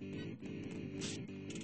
よし。